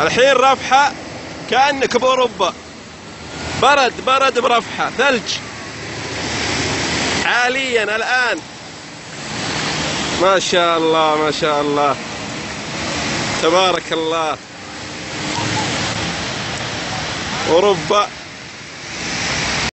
الحين رفحة كأنك بأوروبا. برد برد برفحة. ثلج. حاليا الآن. ما شاء الله ما شاء الله. تبارك الله. أوروبا.